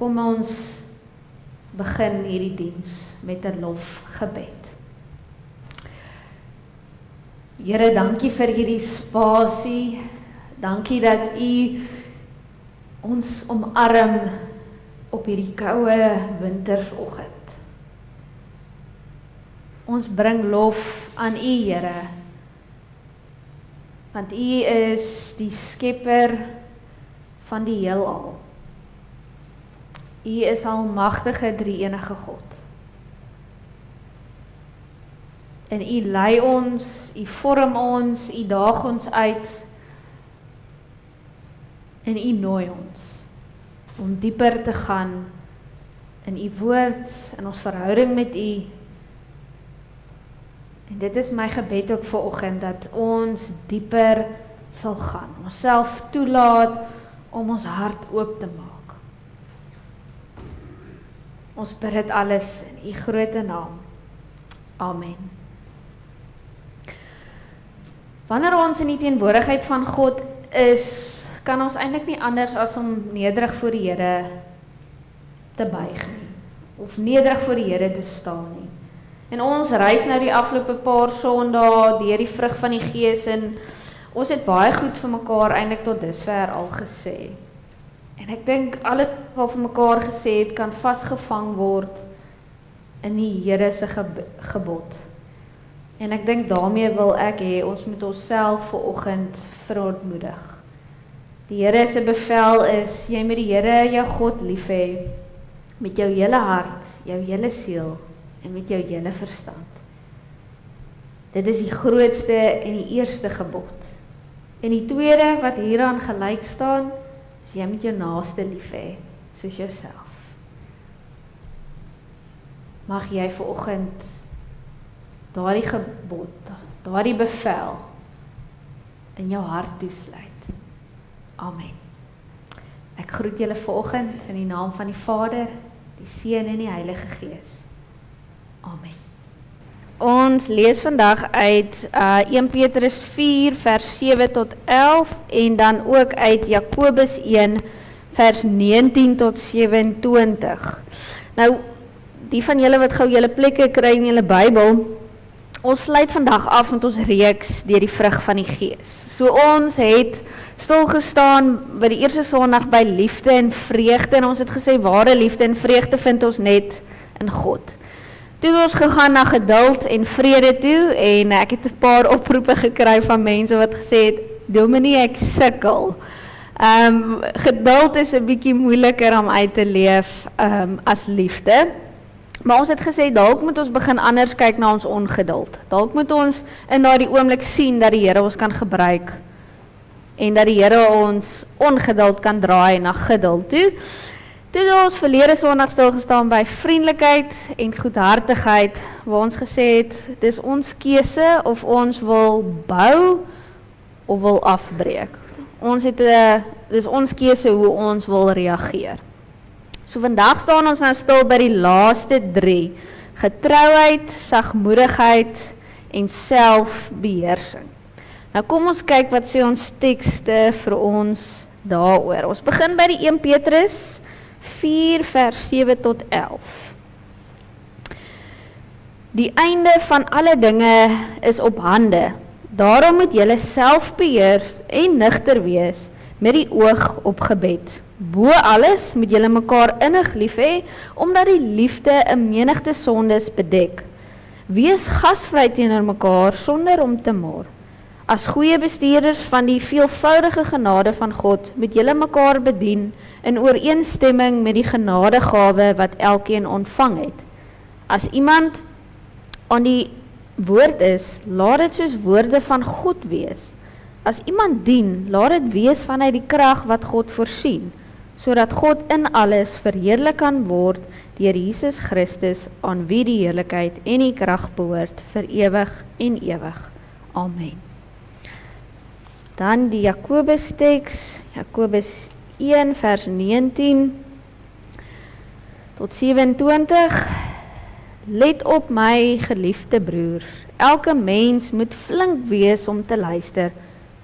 Kom ons begin hierdie diens met 'n lofgebed. Here, dankie vir hierdie spasie. Dankie dat U ons omarm op hierdie koue winteroggend. Ons bring lof aan U, Here. Want U is die skepper van die heelal. U is almagtige drie-enige God. En U lei ons, U vorm ons, U daag ons uit. En U nooi ons om dieper te gaan in U woord, in ons verhouding met U. En dit is my gebed ook vir oggend dat ons dieper sal gaan. Onsself toelaat om ons hart oop te maak. Ons bid dit alles in u groot naam. Amen. Wanneer ons in die teenwoordigheid van God is, kan ons eintlik nie anders as om nederig voor die Here te buig nie of nederig voor die Here te staan nie. En ons reis nou die afgelope paar Sondae deur die vrug van die Gees en ons het baie goed vir mekaar eintlik tot dusver al gesê. En ek dink alles wat vir mekaar gesê het kan vasgevang word in die Here se gebod. En ek dink daarmee wil ek hê ons moet onsself ver oggend verontmoedig. Die Here se bevel is jy moet die Here jou God lief hê met jou hele hart, jou hele siel en met jou hele verstand. Dit is die grootste en die eerste gebod. En die tweede wat hieraan gelyk staan, is jy met jou naaste lief hê soos jouself. Mag jy vir oggend daardie gebod, daardie bevel in jou hart toesluit. Amen. Ek groet julle vanoggend in die naam van die Vader, die Seun en die Heilige Gees. Amen. Ons lees vandag uit uh 1 Petrus 4 vers 7 tot 11 en dan ook uit Jakobus 1 vers 19 tot 27. Nou die van julle wat gou julle plekke kry in julle Bybel, ons sluit vandag af met ons reeks deur die vrug van die Gees. So ons het stil gestaan by die eerste Sondag by liefde en vreugde en ons het gesê ware liefde en vreugde vind ons net in God. Toe ons gegaan na geduld en vrede toe en ek het 'n paar oproepe gekry van mense wat gesê het Dominee ek sukkel. Ehm um, geduld is 'n bietjie moeiliker om uit te leef ehm um, as liefde. Maar ons het gesê dalk moet ons begin anders kyk na ons ongeduld. Dalk moet ons in daardie oomblik sien dat die Here ons kan gebruik en dat die Here ons ongeduld kan draai na geduld toe. Toe het ons verlede Sondag stil gestaan by vriendelikheid en goedhartigheid waar ons gesê het dis ons keuse of ons wil bou of wil afbreek. Ons het 'n eh, dis ons keuse hoe ons wil reageer. So vandag staan ons nou stil by die laaste 3: getrouheid, sagmoedigheid en selfbeheersing. Nou kom ons kyk wat sê ons tekste vir ons daaroor. Ons begin by die 1 Petrus 4 vers 7 tot 11. Die einde van alle dinge is op hande. Daarom moet julle self beheer en nigter wees met die oog op gebed. Bo alles moet julle mekaar innig lief hê omdat die liefde 'n menigte sondes bedek. Wees gasvry teenoor mekaar sonder om te mor. As goeie bestuurders van die veelvoudige genade van God moet julle mekaar bedien in ooreenstemming met die genadegawe wat elkeen ontvang het. As iemand aan die woord is, laat dit soos woorde van God wees. As iemand dien, laat dit wees vanuit die krag wat God voorsien, sodat God in alles verheerlik kan word deur Jesus Christus aan wie die heerlikheid en die krag behoort vir ewig en ewig. Amen. Dan die Jakobus teks, Jakobus 1 vers 19 tot 27 Let op my geliefde broers. Elke mens moet flink wees om te luister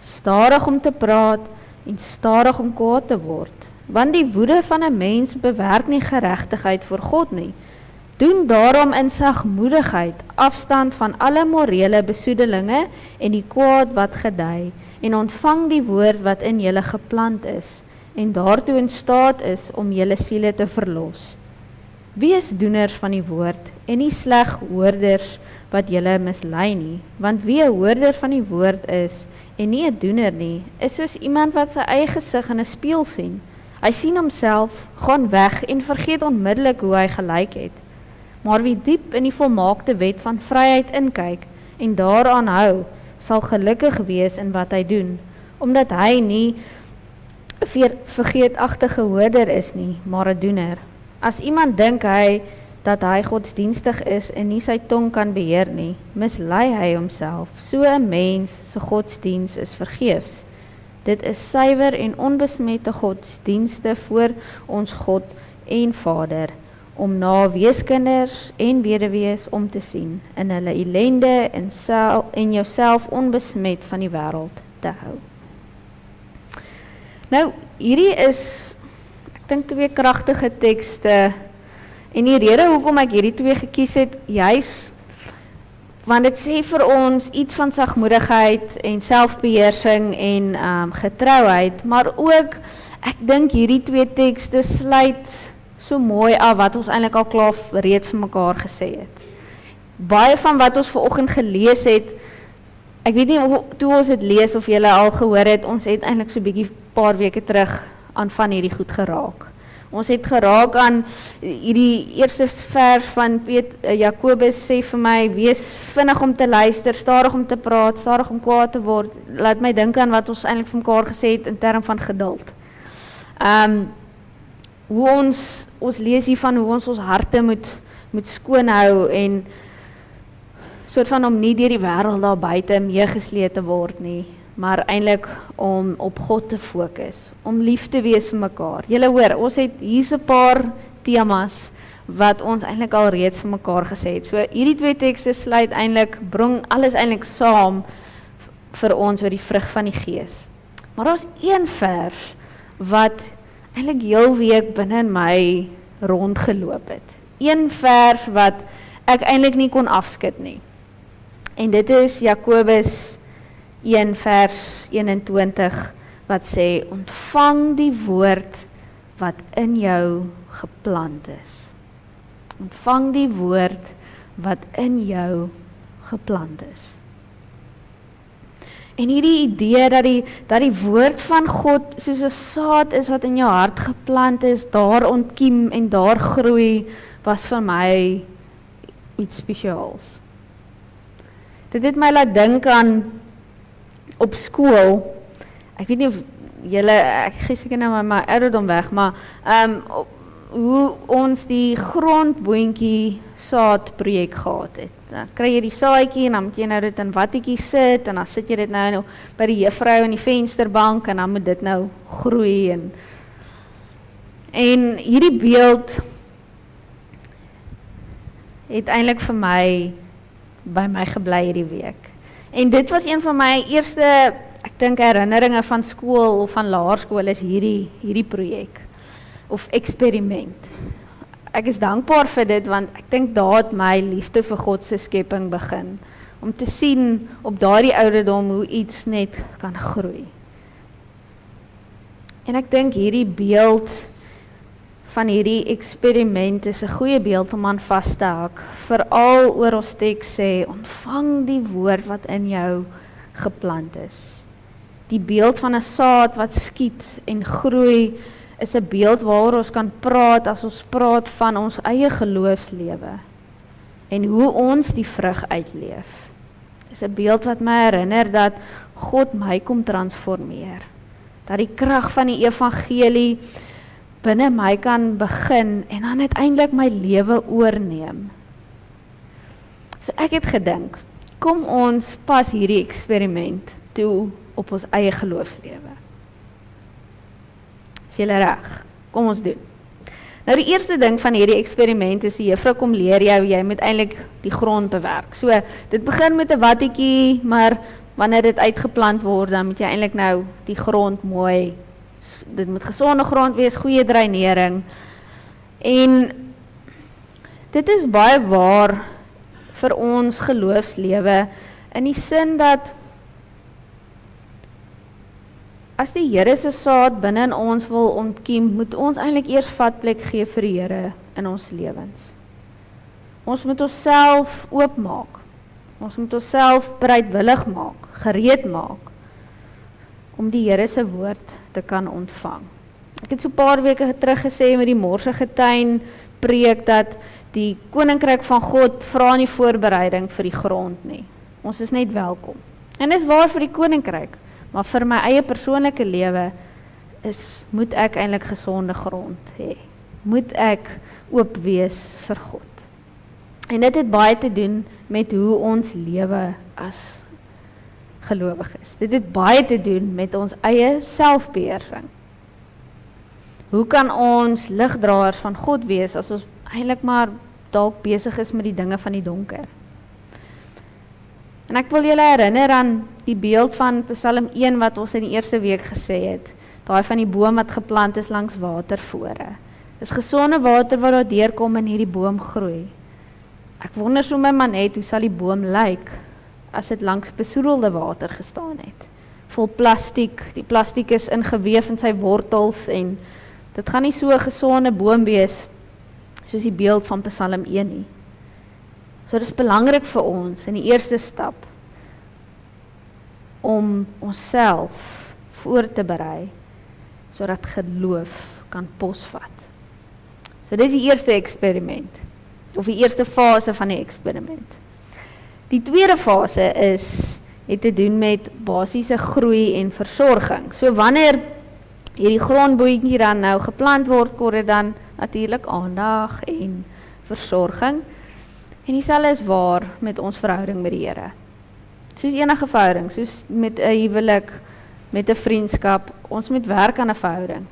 stadig om te praat en stadig om kwaad te word. Want die woede van 'n mens bewerk nie geregtigheid voor God nie. Doen daarom in sagmoedigheid afstand van alle morele besoedelinge en die kwaad wat gedei en ontvang die woord wat in julle geplant is en daartoe in staat is om julle siele te verlos. Wees doeners van die woord en nie sleg hoorders wat julle mislei nie, want wie 'n hoorder van die woord is en nie 'n doener nie, is soos iemand wat sy eie gesig in 'n spieël sien. Hy sien homself, gaan weg en vergeet onmiddellik hoe hy gelyk het. Maar wie diep in die volmaakte wet van vryheid inkyk en daaraan hou, sal gelukkig wees in wat hy doen, omdat hy nie 'n vergeetagtige hoorder is nie, maar 'n doener. As iemand dink hy dat hy godsdienstig is en nie sy tong kan beheer nie, mislei hy homself. So 'n mens se godsdiens is vergeefs. Dit is suiwer en onbesmette godsdienste voor ons God en Vader om na weeskinders en weduwees om te sien in hulle ellende en self en jouself onbesmet van die wêreld te hou. Nou, hierdie is ek dink twee kragtige tekste. En die rede hoekom ek hierdie twee gekies het, juis want dit sê vir ons iets van sagmoedigheid en selfbeheersing en ehm um, getrouheid, maar ook ek dink hierdie twee tekste sluit so mooi af wat ons eintlik al klaar reeds vir mekaar gesê het. Baie van wat ons ver oggend gelees het, ek weet nie of toe ons dit lees of julle al gehoor het, ons het eintlik so bietjie paar weke terug aan van hierdie goed geraak. Ons het geraak aan hierdie eerste vers van Piet uh, Jakobus sê vir my wees vinnig om te luister, stadig om te praat, stadig om kwaad te word. Laat my dink aan wat ons eintlik vir mekaar gesê het in term van geduld. Ehm um, hoe ons ons lees hier van hoe ons ons harte moet moet skoon hou en soort van om nie deur die wêreld daar buite meegesleep te word nie maar eintlik om op God te fokus, om lief te wees vir mekaar. Julle hoor, ons het hier's 'n paar temas wat ons eintlik al reeds vir mekaar gesê het. So hierdie twee tekste sluit eintlik bring alles eintlik saam vir ons oor die vrug van die Gees. Maar daar's een vers wat eintlik heel week binne in my rondgeloop het. Een vers wat ek eintlik nie kon afskud nie. En dit is Jakobus 1 vers 21 wat sê ontvang die woord wat in jou geplant is. Ontvang die woord wat in jou geplant is. En hierdie idee dat die dat die woord van God soos 'n saad is wat in jou hart geplant is, daar ontkiem en daar groei, was vir my iets spesiaals. Dit het my laat dink aan op skool. Ek weet nie of julle ek gee seker nou my ouderdom weg, maar ehm um, hoe ons die grondboontjie saad projek gehad het. Dan kry jy die saadjie en dan moet jy nou dit in wattetjie sit en dan sit jy dit nou nou by die juffrou in die vensterbank en dan moet dit nou groei en en hierdie beeld het eintlik vir my by my gebly hierdie week. En dit was een van my eerste ek dink herinneringe van skool of van laerskool is hierdie hierdie projek of eksperiment. Ek is dankbaar vir dit want ek dink daar het my liefde vir God se skepping begin om te sien op daardie ouderdom hoe iets net kan groei. En ek dink hierdie beeld van hierdie eksperiment is 'n goeie beeld om aan vas te hou. Veral oor ons teks sê, ontvang die woord wat in jou geplant is. Die beeld van 'n saad wat skiet en groei is 'n beeld waaroor ons kan praat as ons praat van ons eie geloofslewe en hoe ons die vrug uitleef. Dis 'n beeld wat my herinner dat God my kom transformeer. Dat die krag van die evangelie binne my kan begin en dan uiteindelik my lewe oorneem. So ek het gedink, kom ons pas hierdie eksperiment toe op ons eie geloofslewe. Is jy reg? Kom ons doen. Nou die eerste ding van hierdie eksperiment is die juffrou kom leer jou jy moet eintlik die grond bewerk. So dit begin met 'n wattetjie, maar wanneer dit uitgeplant word, dan moet jy eintlik nou die grond mooi Dit moet gesonde grond wees, goeie dreinering. En dit is baie waar vir ons geloofslewe in die sin dat as die Here se saad binne in ons wil ontkiem, moet ons eintlik eers vatplek gee vir die Here in ons lewens. Ons moet onsself oopmaak. Ons moet onsself bereidwillig maak, gereed maak om die Here se woord te kan ontvang. Ek het so 'n paar weke terug gesê met die morsige tuin preek dat die koninkryk van God vra nie voorbereiding vir die grond nie. Ons is net welkom. En dis waar vir die koninkryk, maar vir my eie persoonlike lewe is moet ek eintlik gesonde grond hê. Moet ek oop wees vir God. En dit het baie te doen met hoe ons lewe as gelowiges. Dit het baie te doen met ons eie selfbeheersing. Hoe kan ons ligdraers van God wees as ons eintlik maar dalk besig is met die dinge van die donker? En ek wil julle herinner aan die beeld van Psalm 1 wat ons in die eerste week gesê het. Daai van die boom wat geplant is langs watervore. Dis gesonde water wat daar deurkom en hierdie boom groei. Ek wonder sommer maar net hoe sal die boom lyk as dit langs besoedelde water gestaan het. Vol plastiek, die plastiek is ingeweef in sy wortels en dit gaan nie so 'n gesonde boom wees soos die beeld van Psalm 1 nie. So dis belangrik vir ons in die eerste stap om onsself voor te berei sodat geloof kan posvat. So dis die eerste eksperiment of die eerste fase van die eksperiment. Die tweede fase is het te doen met basiese groei en versorging. So wanneer hierdie grondboetjie dan nou geplant word, kort dit dan natuurlik aandag en versorging. En dieselfde is waar met ons verhouding met die Here. Soos enige verhouding, soos met 'n huwelik, met 'n vriendskap, ons moet werk aan 'n verhouding.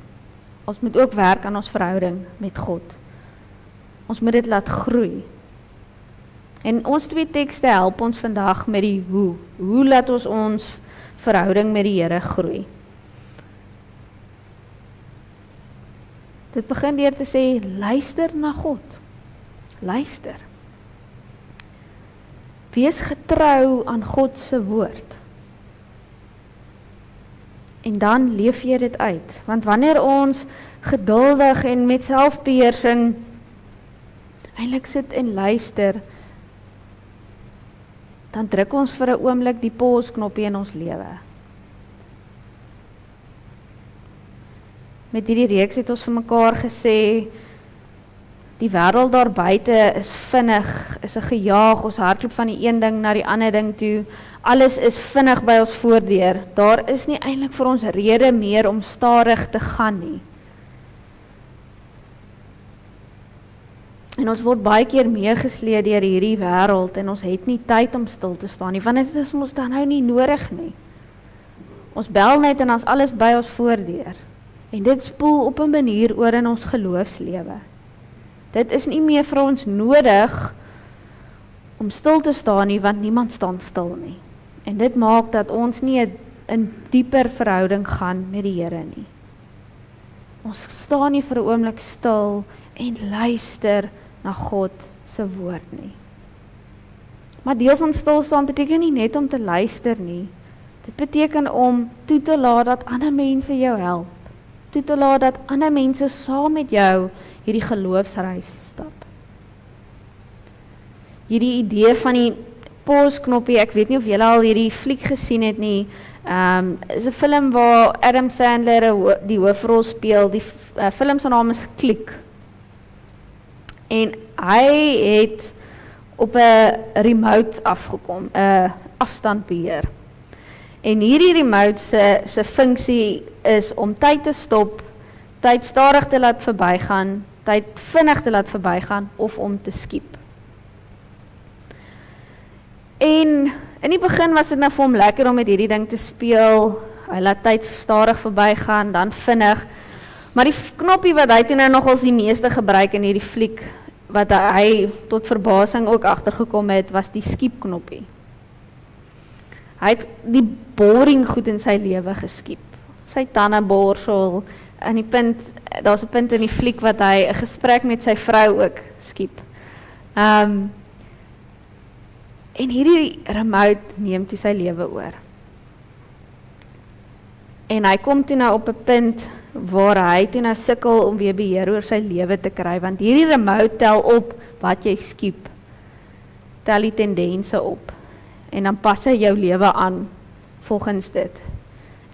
Ons moet ook werk aan ons verhouding met God. Ons moet dit laat groei. En ons twee tekste help ons vandag met die hoe. Hoe laat ons ons verhouding met die Here groei? Dit begin deur te sê luister na God. Luister. Wees getrou aan God se woord. En dan leef jy dit uit, want wanneer ons geduldig en met selfbeheersing eintlik sit en luister, dan druk ons vir 'n oomblik die pause knoppie in ons lewe. Met hierdie reeks het ons vir mekaar gesê die wêreld daar buite is vinnig, is 'n gejaag, ons hardloop van die een ding na die ander ding toe. Alles is vinnig by ons voordeur. Daar is nie eintlik vir ons rede meer om stadig te gaan nie. En ons word baie keer meegesleep deur hierdie wêreld en ons het nie tyd om stil te staan nie want dit is ons dan nou nie nodig nie. Ons bel net en ons alles by ons voordeur. En dit spoel op 'n manier oor in ons geloofslewe. Dit is nie meer vir ons nodig om stil te staan nie want niemand staan stil nie. En dit maak dat ons nie 'n dieper verhouding gaan met die Here nie. Ons staan nie vir 'n oomblik stil en luister na God se woord nie. Maar deel van stil staan beteken nie net om te luister nie. Dit beteken om toe te laat dat ander mense jou help. Toe te laat dat ander mense saam met jou hierdie geloofsreis stap. Hierdie idee van die pause knoppie, ek weet nie of julle al hierdie fliek gesien het nie. Ehm um, is 'n film waar Adam Sandler die hoofrol speel. Die uh, film se naam is Klik. En hy het op 'n remote afgekom, 'n afstandbeheer. En hierdie remote se se funksie is om tyd te stop, tyd stadig te laat verbygaan, tyd vinnig te laat verbygaan of om te skiep. En in die begin was dit nou vir hom lekker om met hierdie ding te speel. Hy laat tyd stadig verbygaan, dan vinnig. Maar die knoppie wat hy toe nou nogals die meeste gebruik in hierdie fliek wat hy tot verbasing ook agtergekom het, was die skiep knoppie. Hy het die boring goed in sy lewe geskiep. sy tande borsel aan die punt daar's 'n punt in die fliek wat hy 'n gesprek met sy vrou ook skiep. Ehm um, en hierdie remote neem toe sy lewe oor. En hy kom toe nou op 'n punt waar hy toe nou sukkel om weer beheer oor sy lewe te kry want hierdie remote tel op wat jy skiep. Tel die tendense op en dan pas hy jou lewe aan volgens dit.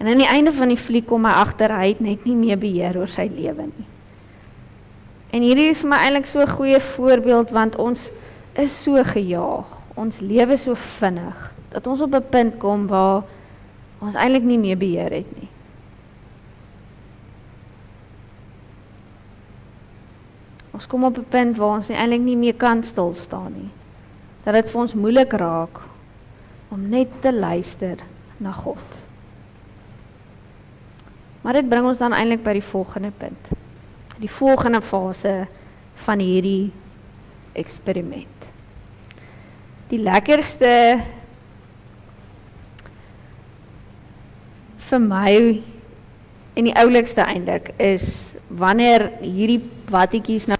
En aan die einde van die fliek kom hy agter hy het net nie meer beheer oor sy lewe nie. En hierdie is vir my eintlik so 'n goeie voorbeeld want ons is so gejaag. Ons lewe so vinnig dat ons op 'n punt kom waar ons eintlik nie meer beheer het nie. Ons kom op 'n punt waar ons eintlik nie meer kan stil staan nie. Dat dit vir ons moeilik raak om net te luister na God. Maar dit bring ons dan eintlik by die volgende punt. Die volgende fase van hierdie eksperiment. Die lekkerste vir my en die oulikste eintlik is wanneer hierdie wattetjies nou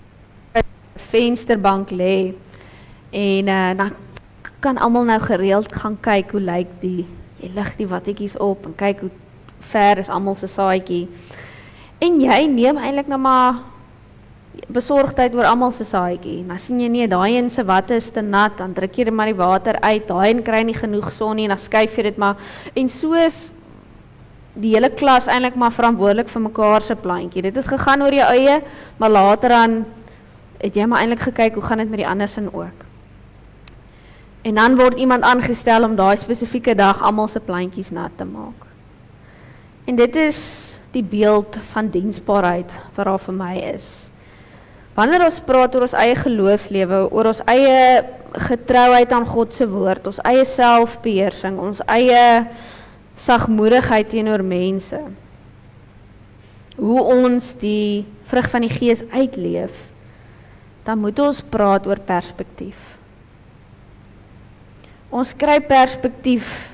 vensterbank lê en uh, dan kan almal nou gereeld gaan kyk hoe lyk die jy lig die wattetjies op en kyk hoe ver is almal se saadjie. En jy neem eintlik nou maar besorgdheid oor almal se saadjie. Nou sien jy nie daai een se watte is te nat, dan druk jy net maar die water uit. Daai een kry nie genoeg son nie en dan skuif jy dit maar en so is die hele klas eintlik maar verantwoordelik vir mekaar se plantjie. Dit het gegaan oor jou eie, maar later dan het jy maar eintlik gekyk hoe gaan dit met die ander sin ook. En dan word iemand aangestel om daai spesifieke dag almal se plantjies nat te maak. En dit is die beeld van diensbaarheid wat daar vir my is. Wanneer ons praat oor ons eie geloofslewe, oor ons eie getrouheid aan God se woord, ons eie selfbeheersing, ons eie sagmoedigheid teenoor mense. Hoe ons die vrug van die Gees uitleef, dan moet ons praat oor perspektief. Ons kry perspektief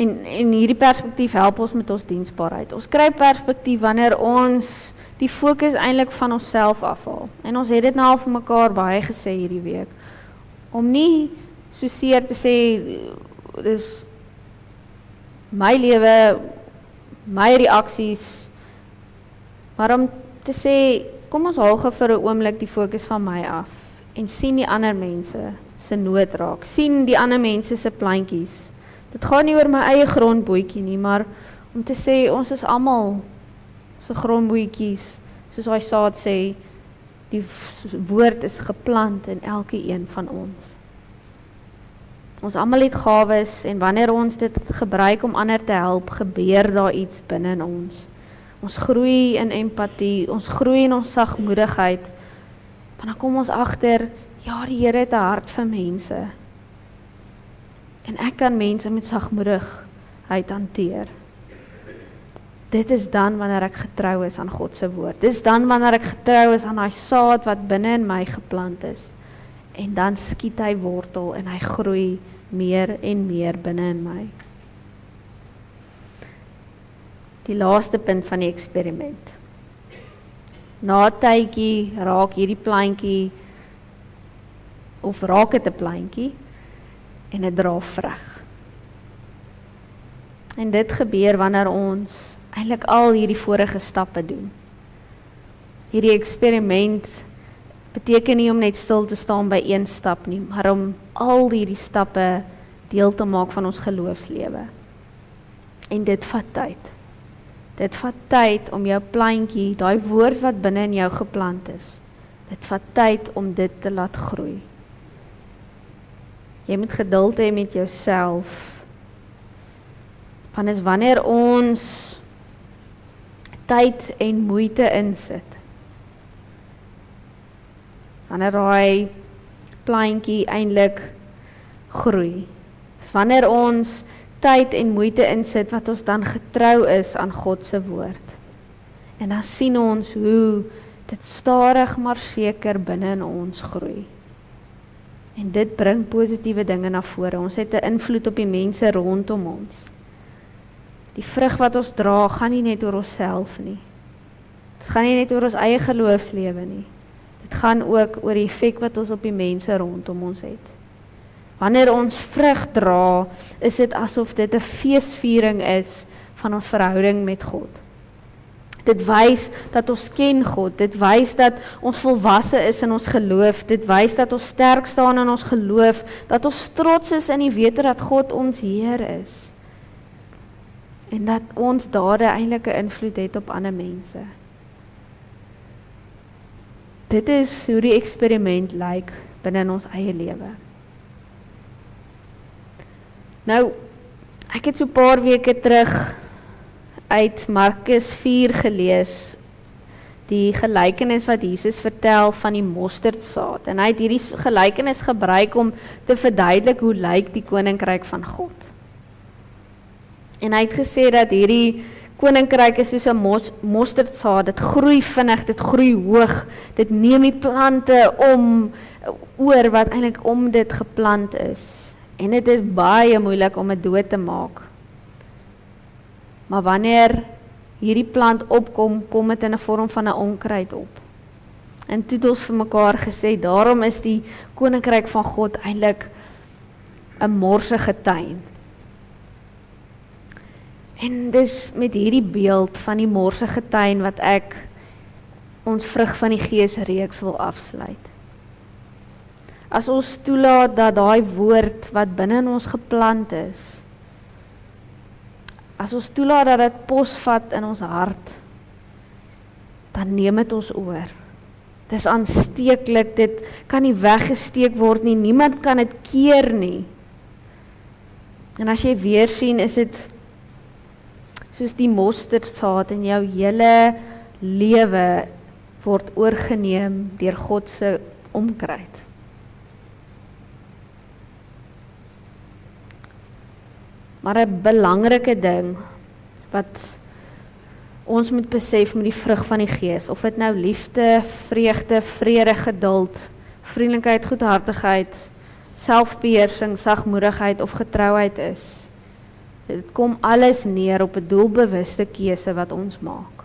En en hierdie perspektief help ons met ons diensbaarheid. Ons kry perspektief wanneer ons die fokus eintlik van onsself afhaal. En ons het dit nou al vir mekaar baie gesê hierdie week. Om nie so seer te sê dis my lewe, my reaksies, maar om te sê kom ons haal gou vir 'n oomblik die fokus van my af en sien die ander mense se nood raak. sien die ander mense se plantjies Dit gaan nie oor my eie grondbootjie nie, maar om te sê ons is almal so grondbootjies, soos hy saad sê, die woord is geplant in elke een van ons. Ons almal het gawes en wanneer ons dit gebruik om ander te help, gebeur daar iets binne in ons. Ons groei in empatie, ons groei in ons sagmoedigheid. Want dan kom ons agter, ja, die Here het 'n hart vir mense. En ek kan mense met sagmoedigheid hanteer. Dit is dan wanneer ek getrou is aan God se woord. Dis dan wanneer ek getrou is aan daai saad wat binne in my geplant is. En dan skiet hy wortel en hy groei meer en meer binne in my. Die laaste punt van die eksperiment. Na tydjie raak hierdie plantjie of raak dit 'n plantjie en dit dra vrug. En dit gebeur wanneer ons eintlik al hierdie vorige stappe doen. Hierdie eksperiment beteken nie om net stil te staan by een stap nie, maar om al hierdie stappe deel te maak van ons geloofslewe. En dit vat tyd. Dit vat tyd om jou plantjie, daai woord wat binne in jou geplant is, dit vat tyd om dit te laat groei. Jy moet geduld hê met jouself. Want is wanneer ons tyd en moeite insit. Wanneer daai plantjie eintlik groei. Is wanneer ons tyd en moeite insit wat ons dan getrou is aan God se woord. En dan sien ons hoe dit stadig maar seker binne in ons groei. En dit bring positiewe dinge na vore. Ons het 'n invloed op die mense rondom ons. Die vrug wat ons dra, gaan nie net oor onsself nie. Dit gaan nie net oor ons eie geloofslewe nie. Dit gaan ook oor die effek wat ons op die mense rondom ons het. Wanneer ons vrug dra, is dit asof dit 'n feesviering is van ons verhouding met God. Dit wys dat ons ken God. Dit wys dat ons volwasse is in ons geloof. Dit wys dat ons sterk staan in ons geloof, dat ons trots is in die wete dat God ons Heer is. En dat ons dade eintlik 'n invloed het op ander mense. Dit is hoe die eksperiment lyk binne ons eie lewe. Nou ek het so 'n paar weke terug uit Markus 4 gelees die gelykenis wat Jesus vertel van die mosterdsaad en hy het hierdie gelykenis gebruik om te verduidelik hoe lyk die koninkryk van God. En hy het gesê dat hierdie koninkryk is soos 'n mos, mosterdsaad, dit groei vinnig, dit groei hoog. Dit neem die plante om oor wat eintlik om dit geplant is. En dit is baie moeilik om dit dood te maak. Maar wanneer hierdie plant opkom, kom dit in 'n vorm van 'n onkruid op. En toe het ons vir mekaar gesê, daarom is die koninkryk van God eintlik 'n morsige tuin. En dis met hierdie beeld van die morsige tuin wat ek ons vrug van die gees reeks wil afsluit. As ons toelaat dat daai woord wat binne in ons geplant is, As ons toelaat dat dit posvat in ons hart, dan neem dit ons oor. Dis aansteeklik, dit kan nie weggesteek word nie. Niemand kan dit keer nie. En as jy weer sien, is dit soos die mosterdsaad in jou hele lewe word oorgeneem deur God se omkruid. Maar 'n belangrike ding wat ons moet besef met die vrug van die Gees, of dit nou liefde, vreugde, vrede, geduld, vriendelikheid, goedhartigheid, selfbeheersing, sagmoedigheid of getrouheid is. Dit kom alles neer op 'n doelbewuste keuse wat ons maak.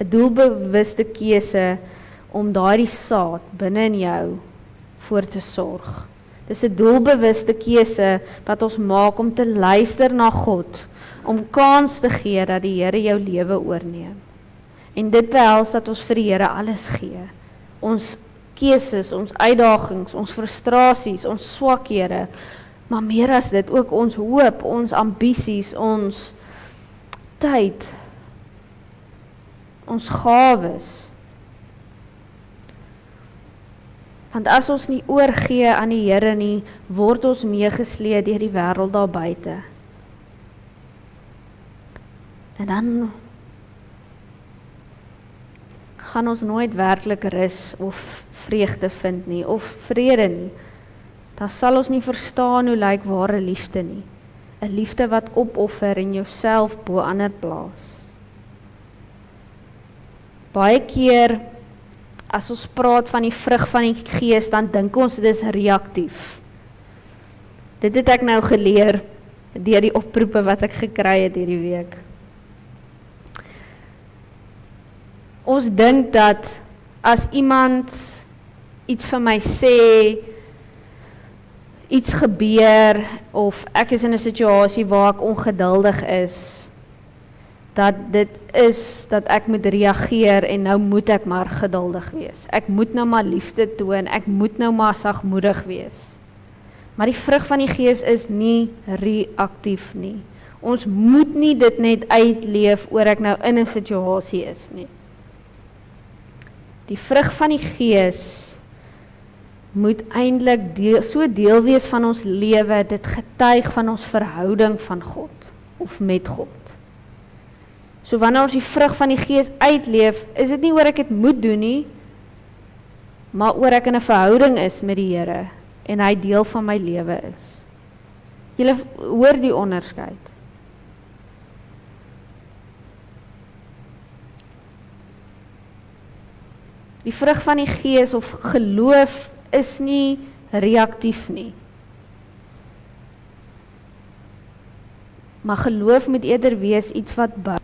'n Doelbewuste keuse om daardie saad binne in jou voor te sorg. Dis 'n doelbewuste keuse wat ons maak om te luister na God, om kans te gee dat die Here jou lewe oorneem. En dit behels dat ons vir die Here alles gee. Ons keuses, ons uitdagings, ons frustrasies, ons swakhede, maar meer as dit ook ons hoop, ons ambisies, ons tyd, ons gawes. Want as ons nie oorgee aan die Here nie, word ons meegesleep deur die wêreld daar buite. En dan gaan ons nooit werklik rus of vreugde vind nie of vrede nie. Dan sal ons nie verstaan hoe lyk ware liefde nie. 'n Liefde wat opoffer en jouself bo ander plaas. Baie keer as ons praat van die vrug van die gees, dan dink ons dit is reaktief. Dit het ek nou geleer deur die oproepe wat ek gekry het hierdie week. Ons dink dat as iemand iets vir my sê, iets gebeur of ek is in 'n situasie waar ek ongeduldig is, dat dit is dat ek moet reageer en nou moet ek maar geduldig wees. Ek moet nou maar liefde toon, ek moet nou maar sagmoedig wees. Maar die vrug van die Gees is nie reaktief nie. Ons moet nie dit net uitleef oor ek nou in 'n situasie is nie. Die vrug van die Gees moet eintlik deel, so deel wees van ons lewe, dit getuig van ons verhouding van God of met God. So wanneer ons die vrug van die Gees uitleef, is dit nie oor ek dit moet doen nie, maar oor ek in 'n verhouding is met die Here en hy deel van my lewe is. Jy hoor die onderskeid. Die vrug van die Gees of geloof is nie reaktief nie. Maar geloof moet eerder wees iets wat bou,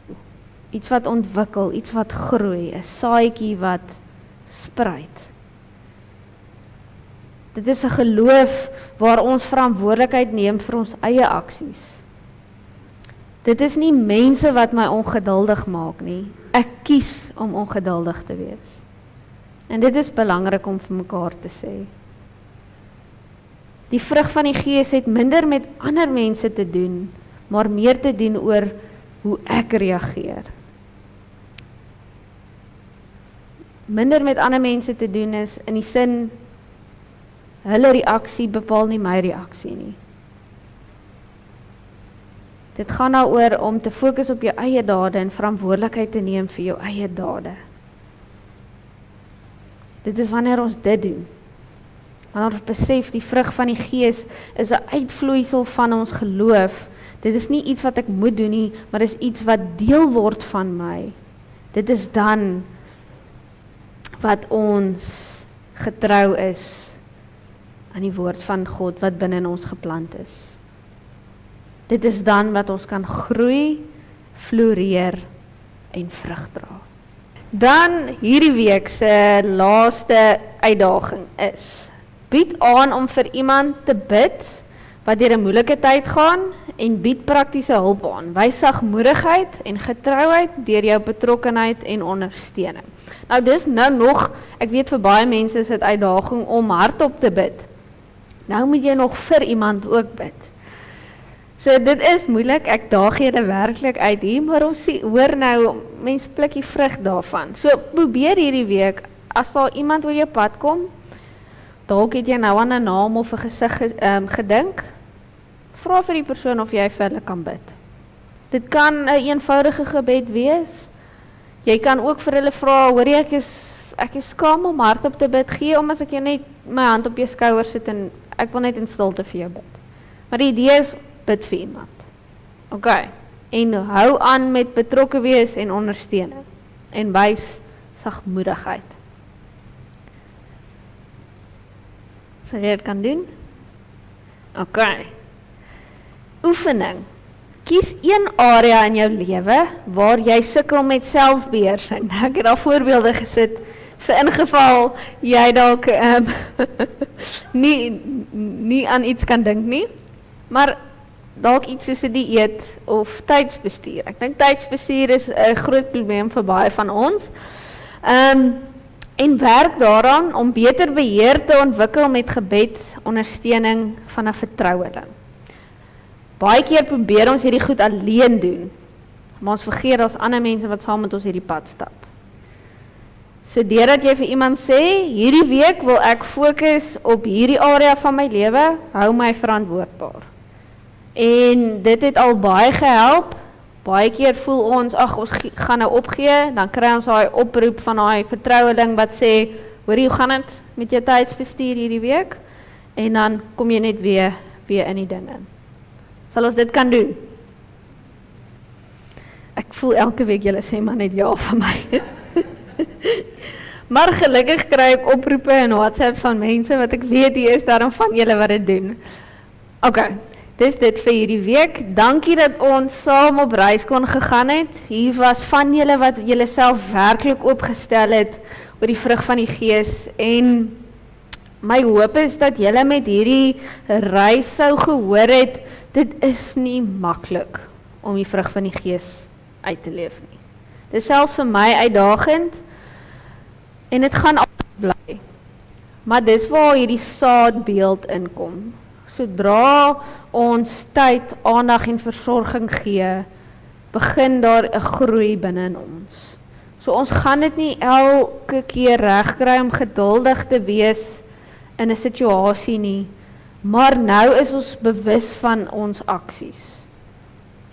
iets wat ontwikkel, iets wat groei, 'n saadjie wat spruit. Dit is 'n geloof waar ons verantwoordelikheid neem vir ons eie aksies. Dit is nie mense wat my ongeduldig maak nie. Ek kies om ongeduldig te wees. En dit is belangrik om vir mekaar te sê. Die vrug van die Gees het minder met ander mense te doen, maar meer te doen oor hoe ek reageer. Minder met ander mense te doen is in die sin hulle reaksie bepaal nie my reaksie nie. Dit gaan daaroor om te fokus op jou eie dade en verantwoordelikheid te neem vir jou eie dade. Dit is wanneer ons dit doen. Wanneer ons besef die vrug van die Gees is 'n uitvloeisel van ons geloof. Dit is nie iets wat ek moet doen nie, maar dis iets wat deel word van my. Dit is dan wat ons getrou is aan die woord van God wat binne in ons geplant is. Dit is dan wat ons kan groei, floreer en vrug dra. Dan hierdie week se laaste uitdaging is: bied aan om vir iemand te bid wat deur 'n moeilike tyd gaan en bied praktiese hulp aan. Wys sagmoedigheid en getrouheid deur jou betrokkenheid en ondersteuning. Nou dis nou nog, ek weet vir baie mense is dit uitdaging om hardop te bid. Nou moet jy nog vir iemand ook bid. So dit is moeilik. Ek daag julle werklik uit hier, maar ons sien hoor nou mense plukkie vrug daarvan. So probeer hierdie week as daar iemand oor jou pad kom, dalk het jy nou aan 'n naam of 'n gesig um, gedink, vra vir die persoon of jy vir hulle kan bid. Dit kan 'n een eenvoudige gebed wees. Jy kan ook vir hulle vra, hoor jy ek is ek is skaam om hardop te bid. Gee om as ek jou net my hand op jou skouer sit en ek wil net in stilte vir jou bid. Maar die idee is bid vir iemand. OK. En hou aan met betrokke wees en ondersteuning en wys sagmoedigheid. Sal jy dit kan doen? OK. Oefening. Kies een area in jou lewe waar jy sukkel met selfbeheersing. Ek het daar voorbeelde gesit vir ingeval jy dalk ehm um, nie nie aan iets kan dink nie. Maar dalk iets soos 'n dieet of tydsbestuur. Ek dink tydsbestuur is 'n groot probleem vir baie van ons. Ehm um, en werk daaraan om beter beheer te ontwikkel met gebed, ondersteuning van 'n vertroueling. Baie keer probeer ons hierdie goed alleen doen. Maar ons vergeet daar's ander mense wat saam met ons hierdie pad stap. So deurdat jy vir iemand sê, hierdie week wil ek fokus op hierdie area van my lewe, hou my verantwoordbaar. En dit het al baie gehelp. Baie keer voel ons, ag ons gaan nou opgee, dan kry ons daai oproep van daai vertroueling wat sê, "Hoor jy, hoe gaan dit met jou tydsbestuur hierdie week?" En dan kom jy net weer weer in die ding in. Sal ons dit kan doen? Ek voel elke week julle sê maar net ja vir my. maar gelukkig kry ek oproepe en WhatsApp van mense wat ek weet hier is daarom van julle wat dit doen. OK. Dis dit vir hierdie week. Dankie dat ons saam op reis kon gegaan het. Hier was van julle wat julle self werklik oopgestel het oor die vrug van die Gees en my hoop is dat julle met hierdie reis sou gehoor het dit is nie maklik om die vrug van die Gees uit te leef nie. Dit is selfs vir my uitdagend En dit gaan bly. Maar dis waar hierdie saadbeeld inkom. Sodra ons tyd, aandag en versorging gee, begin daar 'n groei binne in ons. So ons gaan dit nie elke keer regkry om geduldig te wees in 'n situasie nie. Maar nou is ons bewus van ons aksies.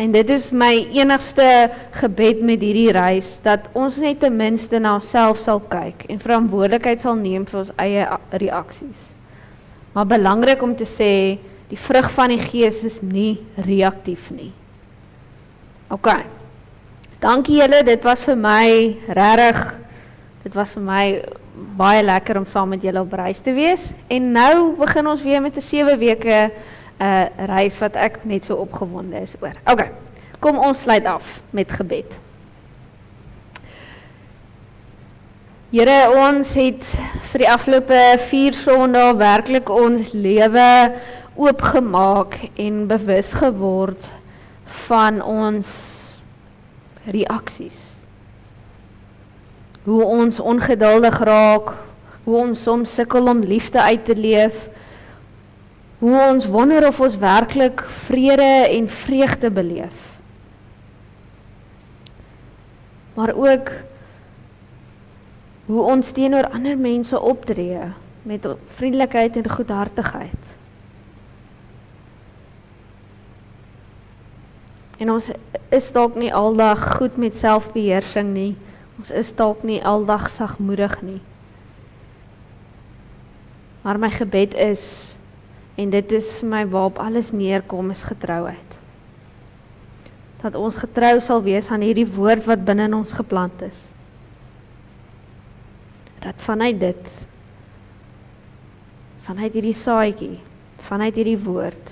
En dit is my enigste gebed met hierdie reis dat ons net ten minste na onsself sal kyk en verantwoordelikheid sal neem vir ons eie reaksies. Maar belangrik om te sê, die vrug van die Gees is nie reaktief nie. OK. Dankie julle, dit was vir my regtig dit was vir my baie lekker om saam met julle op reis te wees. En nou begin ons weer met 'n 7 weke 'n reis wat ek net so opgewonde is oor. OK. Kom ons sluit af met gebed. Here, ons het vir die afgelope 4 Sondae werklik ons lewe oopgemaak en bewus geword van ons reaksies. Hoe ons ongeduldig raak, hoe ons soms sukkel om liefde uit te leef. Hoe ons wonder of ons werklik vrede en vreugde beleef. Maar ook hoe ons teenoor ander mense optree met vriendelikheid en goedhartigheid. En ons is dalk nie aldag goed met selfbeheersing nie. Ons is dalk nie aldag sagmoedig nie. Maar my gebed is en dit is vir my waarop alles neerkom is getrouheid. Dat ons getrou sal wees aan hierdie woord wat binne in ons geplant is. Dat vanuit dit vanuit hierdie saadjie, vanuit hierdie woord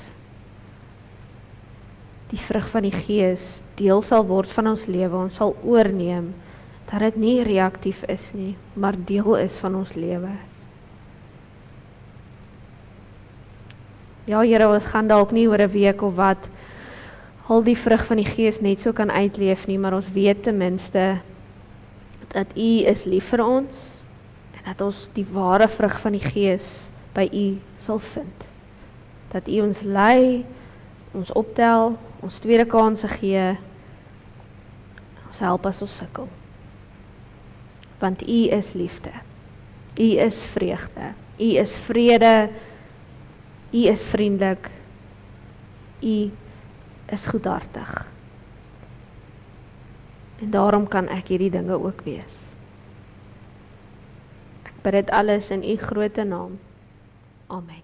die vrug van die Gees deel sal word van ons lewe, ons sal oorneem dat dit nie reaktief is nie, maar deel is van ons lewe. Ja, Here, ons gaan dalk nie oor 'n week of wat al die vrug van die Gees net so kan uitleef nie, maar ons weet ten minste dat U is lief vir ons en dat ons die ware vrug van die Gees by U sal vind. Dat U ons lei, ons optel, ons tweede kanse gee. Ons help as ons sukkel. Want U is liefde. U is vreugde. U is vrede. U is vriendelik. U is goedhartig. En daarom kan ek hierdie dinge ook wees. Ek bid dit alles in U groote naam. Amen.